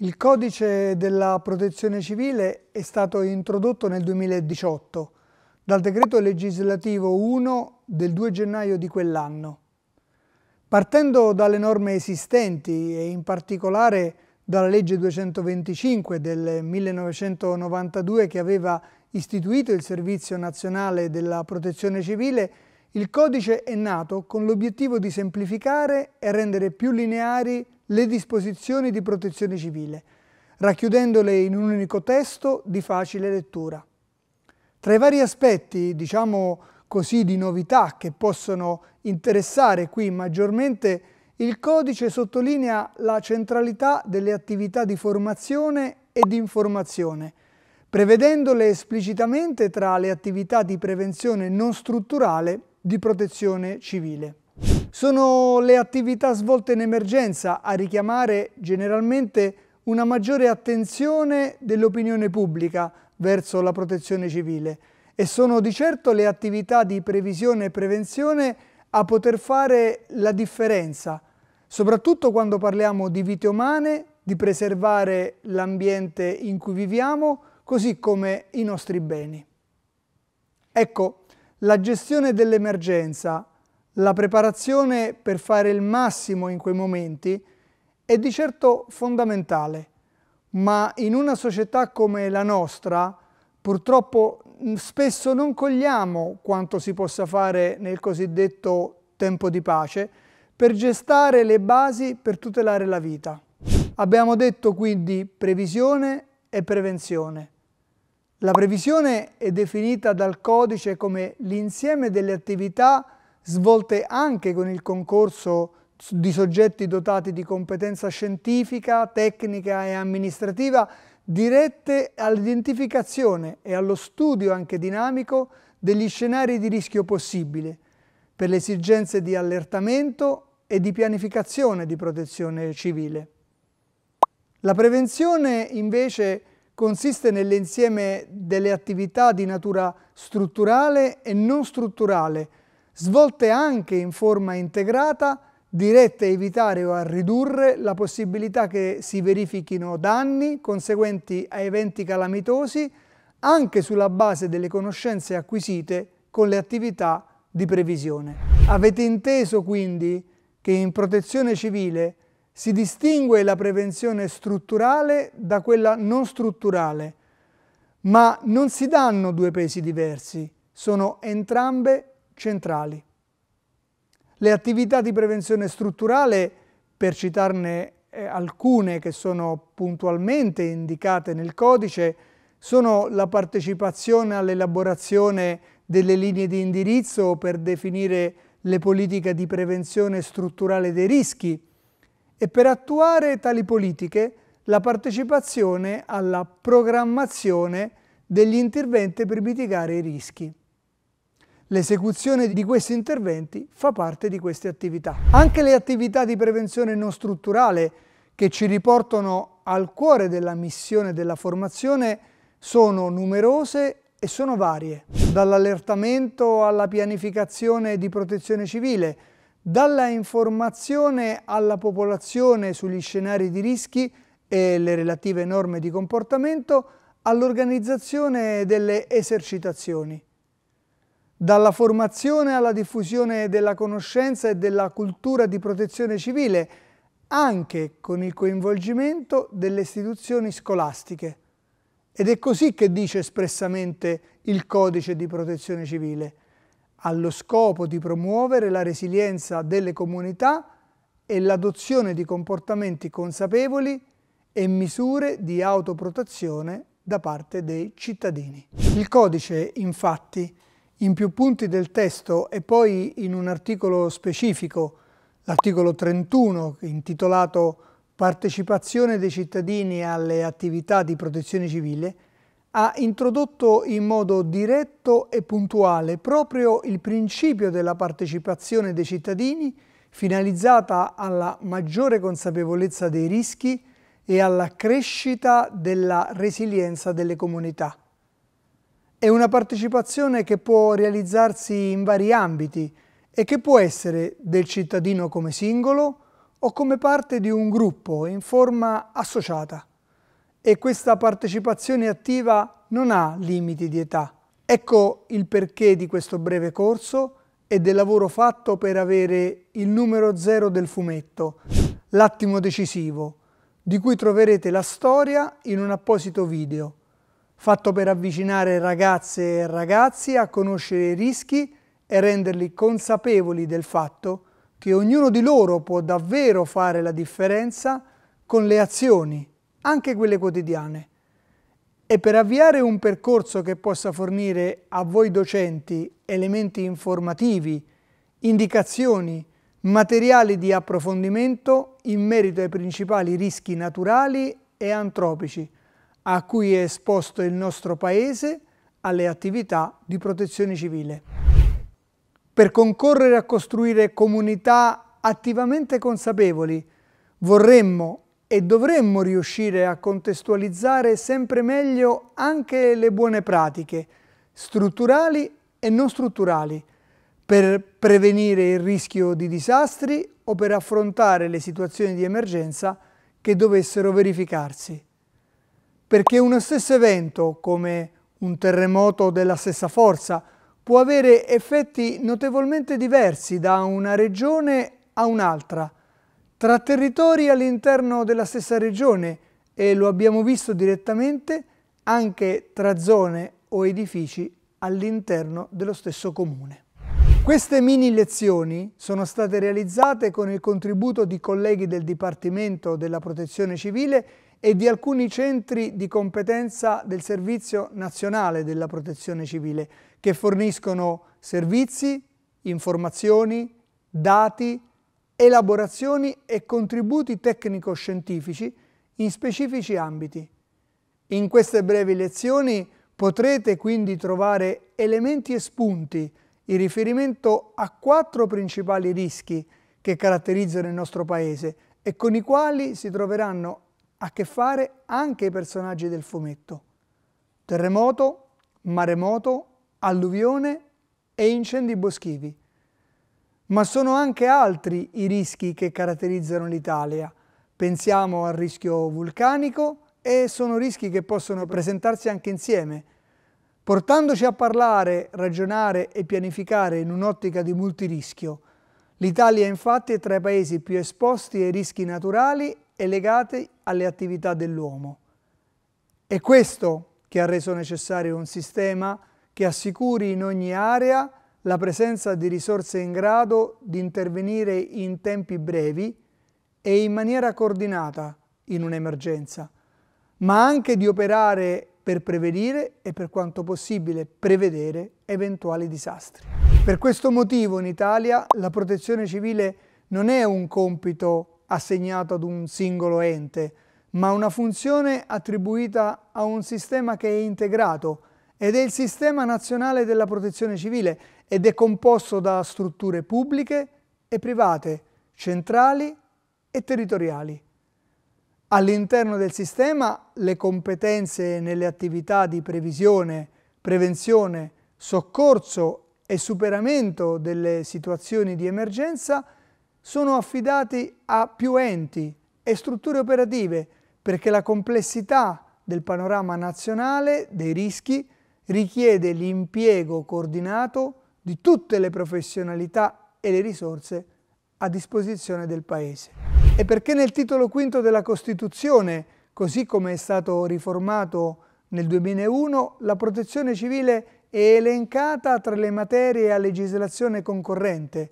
Il codice della protezione civile è stato introdotto nel 2018 dal decreto legislativo 1 del 2 gennaio di quell'anno. Partendo dalle norme esistenti e in particolare dalla legge 225 del 1992 che aveva istituito il Servizio Nazionale della Protezione Civile, il codice è nato con l'obiettivo di semplificare e rendere più lineari le disposizioni di protezione civile, racchiudendole in un unico testo di facile lettura. Tra i vari aspetti, diciamo così, di novità che possono interessare qui maggiormente, il codice sottolinea la centralità delle attività di formazione e di informazione, prevedendole esplicitamente tra le attività di prevenzione non strutturale di protezione civile. Sono le attività svolte in emergenza a richiamare generalmente una maggiore attenzione dell'opinione pubblica verso la protezione civile e sono di certo le attività di previsione e prevenzione a poter fare la differenza, soprattutto quando parliamo di vite umane, di preservare l'ambiente in cui viviamo, così come i nostri beni. Ecco, la gestione dell'emergenza la preparazione per fare il massimo in quei momenti è di certo fondamentale, ma in una società come la nostra purtroppo spesso non cogliamo quanto si possa fare nel cosiddetto tempo di pace per gestare le basi per tutelare la vita. Abbiamo detto quindi previsione e prevenzione. La previsione è definita dal codice come l'insieme delle attività svolte anche con il concorso di soggetti dotati di competenza scientifica, tecnica e amministrativa dirette all'identificazione e allo studio anche dinamico degli scenari di rischio possibili per le esigenze di allertamento e di pianificazione di protezione civile. La prevenzione invece consiste nell'insieme delle attività di natura strutturale e non strutturale svolte anche in forma integrata, dirette a evitare o a ridurre la possibilità che si verifichino danni conseguenti a eventi calamitosi anche sulla base delle conoscenze acquisite con le attività di previsione. Avete inteso quindi che in protezione civile si distingue la prevenzione strutturale da quella non strutturale, ma non si danno due pesi diversi, sono entrambe centrali. Le attività di prevenzione strutturale, per citarne eh, alcune che sono puntualmente indicate nel codice, sono la partecipazione all'elaborazione delle linee di indirizzo per definire le politiche di prevenzione strutturale dei rischi e per attuare tali politiche la partecipazione alla programmazione degli interventi per mitigare i rischi. L'esecuzione di questi interventi fa parte di queste attività. Anche le attività di prevenzione non strutturale che ci riportano al cuore della missione della formazione sono numerose e sono varie, dall'allertamento alla pianificazione di protezione civile, dalla informazione alla popolazione sugli scenari di rischi e le relative norme di comportamento, all'organizzazione delle esercitazioni dalla formazione alla diffusione della conoscenza e della cultura di protezione civile, anche con il coinvolgimento delle istituzioni scolastiche. Ed è così che dice espressamente il codice di protezione civile, allo scopo di promuovere la resilienza delle comunità e l'adozione di comportamenti consapevoli e misure di autoprotezione da parte dei cittadini. Il codice, infatti, in più punti del testo e poi in un articolo specifico, l'articolo 31 intitolato Partecipazione dei cittadini alle attività di protezione civile, ha introdotto in modo diretto e puntuale proprio il principio della partecipazione dei cittadini finalizzata alla maggiore consapevolezza dei rischi e alla crescita della resilienza delle comunità. È una partecipazione che può realizzarsi in vari ambiti e che può essere del cittadino come singolo o come parte di un gruppo in forma associata. E questa partecipazione attiva non ha limiti di età. Ecco il perché di questo breve corso e del lavoro fatto per avere il numero zero del fumetto, l'attimo decisivo, di cui troverete la storia in un apposito video, fatto per avvicinare ragazze e ragazzi a conoscere i rischi e renderli consapevoli del fatto che ognuno di loro può davvero fare la differenza con le azioni, anche quelle quotidiane. E per avviare un percorso che possa fornire a voi docenti elementi informativi, indicazioni, materiali di approfondimento in merito ai principali rischi naturali e antropici a cui è esposto il nostro Paese alle attività di protezione civile per concorrere a costruire comunità attivamente consapevoli, vorremmo e dovremmo riuscire a contestualizzare sempre meglio anche le buone pratiche, strutturali e non strutturali, per prevenire il rischio di disastri o per affrontare le situazioni di emergenza che dovessero verificarsi. Perché uno stesso evento, come un terremoto della stessa forza, può avere effetti notevolmente diversi da una regione a un'altra, tra territori all'interno della stessa regione e lo abbiamo visto direttamente anche tra zone o edifici all'interno dello stesso comune. Queste mini lezioni sono state realizzate con il contributo di colleghi del Dipartimento della Protezione Civile e di alcuni centri di competenza del Servizio Nazionale della Protezione Civile che forniscono servizi, informazioni, dati, elaborazioni e contributi tecnico-scientifici in specifici ambiti. In queste brevi lezioni potrete quindi trovare elementi e spunti in riferimento a quattro principali rischi che caratterizzano il nostro Paese e con i quali si troveranno a che fare anche i personaggi del fumetto. Terremoto, maremoto, alluvione e incendi boschivi. Ma sono anche altri i rischi che caratterizzano l'Italia. Pensiamo al rischio vulcanico e sono rischi che possono presentarsi anche insieme, portandoci a parlare, ragionare e pianificare in un'ottica di multirischio. L'Italia infatti è tra i paesi più esposti ai rischi naturali e legati alle attività dell'uomo. È questo che ha reso necessario un sistema che assicuri in ogni area la presenza di risorse in grado di intervenire in tempi brevi e in maniera coordinata in un'emergenza, ma anche di operare per prevenire e per quanto possibile prevedere eventuali disastri. Per questo motivo in Italia la protezione civile non è un compito assegnato ad un singolo ente, ma una funzione attribuita a un sistema che è integrato ed è il Sistema Nazionale della Protezione Civile ed è composto da strutture pubbliche e private, centrali e territoriali. All'interno del sistema le competenze nelle attività di previsione, prevenzione, soccorso e superamento delle situazioni di emergenza sono affidati a più enti e strutture operative perché la complessità del panorama nazionale dei rischi richiede l'impiego coordinato di tutte le professionalità e le risorse a disposizione del Paese. E perché nel titolo quinto della Costituzione, così come è stato riformato nel 2001, la protezione civile è elencata tra le materie a legislazione concorrente,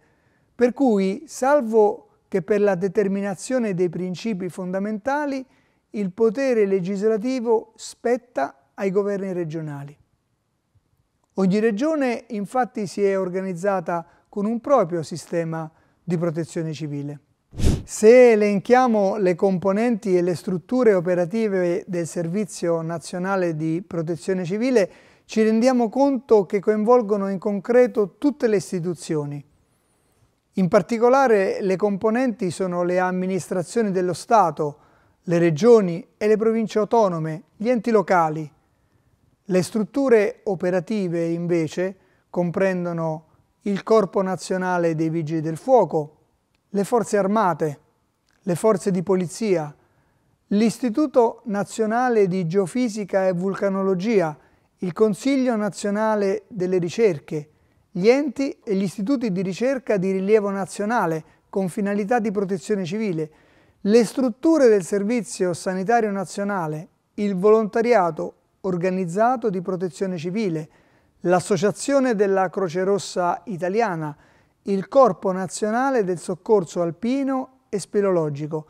per cui, salvo che per la determinazione dei principi fondamentali, il potere legislativo spetta ai governi regionali. Ogni regione infatti si è organizzata con un proprio sistema di protezione civile. Se elenchiamo le componenti e le strutture operative del Servizio Nazionale di Protezione Civile, ci rendiamo conto che coinvolgono in concreto tutte le istituzioni. In particolare le componenti sono le amministrazioni dello Stato, le regioni e le province autonome, gli enti locali, le strutture operative invece comprendono il Corpo Nazionale dei Vigili del Fuoco, le Forze Armate, le forze di polizia, l'Istituto Nazionale di Geofisica e Vulcanologia, il Consiglio Nazionale delle Ricerche, gli enti e gli istituti di ricerca di rilievo nazionale con finalità di protezione civile, le strutture del Servizio Sanitario Nazionale, il volontariato organizzato di protezione civile, l'Associazione della Croce Rossa Italiana, il Corpo Nazionale del Soccorso Alpino e Speleologico,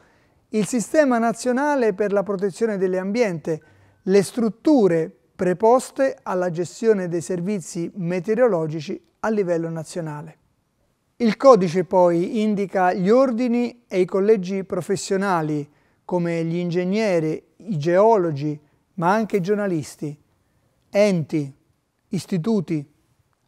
il Sistema Nazionale per la Protezione dell'Ambiente, le strutture preposte alla gestione dei servizi meteorologici a livello nazionale. Il codice poi indica gli ordini e i collegi professionali come gli ingegneri, i geologi, ma anche i giornalisti, enti, istituti,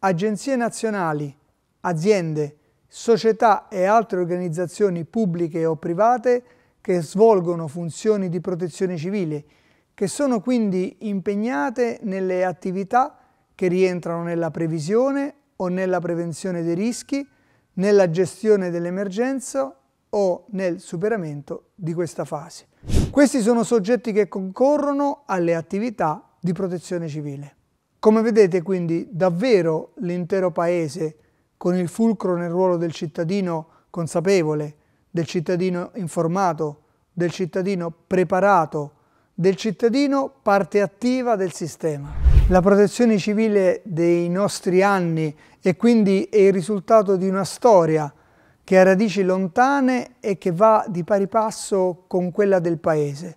agenzie nazionali, aziende, società e altre organizzazioni pubbliche o private che svolgono funzioni di protezione civile, che sono quindi impegnate nelle attività che rientrano nella previsione o nella prevenzione dei rischi, nella gestione dell'emergenza o nel superamento di questa fase. Questi sono soggetti che concorrono alle attività di protezione civile. Come vedete quindi davvero l'intero Paese con il fulcro nel ruolo del cittadino consapevole, del cittadino informato, del cittadino preparato, del cittadino parte attiva del sistema. La protezione civile dei nostri anni e quindi è il risultato di una storia che ha radici lontane e che va di pari passo con quella del Paese.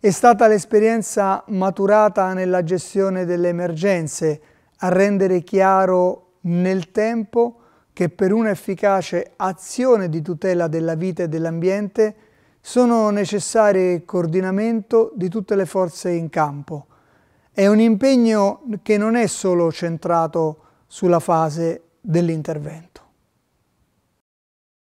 È stata l'esperienza maturata nella gestione delle emergenze a rendere chiaro nel tempo che per un'efficace azione di tutela della vita e dell'ambiente sono necessari il coordinamento di tutte le forze in campo. È un impegno che non è solo centrato sulla fase dell'intervento.